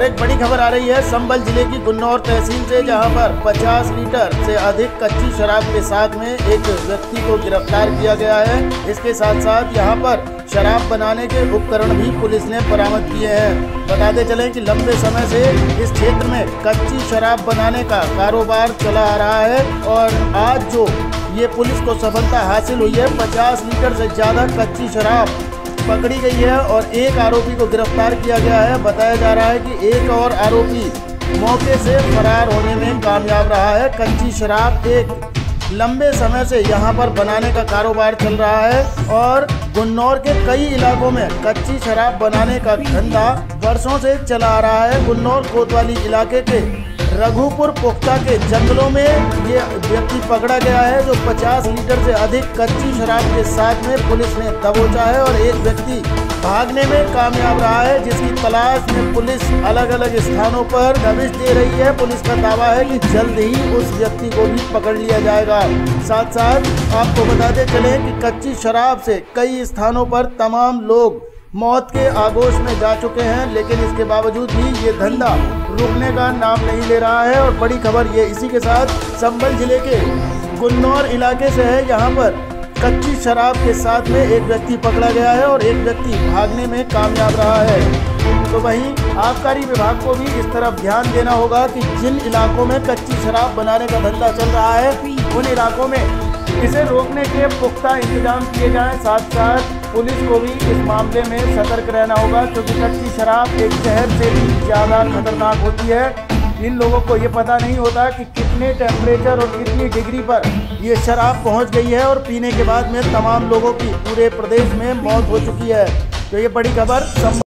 खबर आ रही है, संबल ज़िले की गुन्नौर तहसील से, जहाँ पर 50 लीटर से अधिक कच्ची शराब के साथ में एक व्यक्ति को गिरफ़्तार किया गया है। इसके साथ साथ यहाँ पर शराब बनाने के उपकरण भी पुलिस ने बरामद किए हैं। बताते चले कि लंबे समय से इस क्षेत्र में कच्ची शराब बनाने का कारोबार चला आ रहा है और आज जो ये पुलिस को सफलता हासिल हुई है 50 लीटर से ज़्यादा कच्ची शराब पकड़ी गई है और एक आरोपी को गिरफ़्तार किया गया है। बताया जा रहा है कि एक और आरोपी मौके से फरार होने में कामयाब रहा है। कच्ची शराब एक लंबे समय से यहाँ पर बनाने का कारोबार चल रहा है और गुन्नौर के कई इलाकों में कच्ची शराब बनाने का धंधा वर्षों से चला आ रहा है। गुन्नौर कोतवाली इलाके के रघुपुर पुख्ता के जंगलों में ये व्यक्ति पकड़ा गया है जो 50 लीटर से अधिक कच्ची शराब के साथ में पुलिस ने दबोचा है और एक व्यक्ति भागने में कामयाब रहा है, जिसकी तलाश में पुलिस अलग अलग स्थानों पर दबिश दे रही है। पुलिस का दावा है कि जल्द ही उस व्यक्ति को भी पकड़ लिया जाएगा। साथ साथ आपको बताते चले कि कच्ची शराब से कई स्थानों पर तमाम लोग मौत के आगोश में जा चुके हैं, लेकिन इसके बावजूद भी ये धंधा रुकने का नाम नहीं ले रहा है। और बड़ी खबर ये इसी के साथ, संबल ज़िले के गुन्नौर इलाके से है। यहाँ पर कच्ची शराब के साथ में एक व्यक्ति पकड़ा गया है और एक व्यक्ति भागने में कामयाब रहा है। तो वहीं आबकारी विभाग को भी इस तरफ़ ध्यान देना होगा कि जिन इलाकों में कच्ची शराब बनाने का धंधा चल रहा है, उन इलाकों में इसे रोकने के पुख्ता इंतज़ाम किए जाएँ। साथ साथ पुलिस को भी इस मामले में सतर्क रहना होगा, क्योंकि कच्ची शराब एक शहर से भी ज़्यादा खतरनाक होती है। इन लोगों को ये पता नहीं होता कि कितने टेम्परेचर और कितनी डिग्री पर ये शराब पहुँच गई है, और पीने के बाद में तमाम लोगों की पूरे प्रदेश में मौत हो चुकी है। तो ये बड़ी खबर